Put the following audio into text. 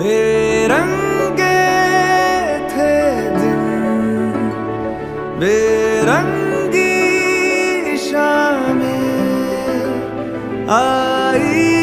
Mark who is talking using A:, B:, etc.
A: बेरंगे थे दिन। बेरंगी शामें आई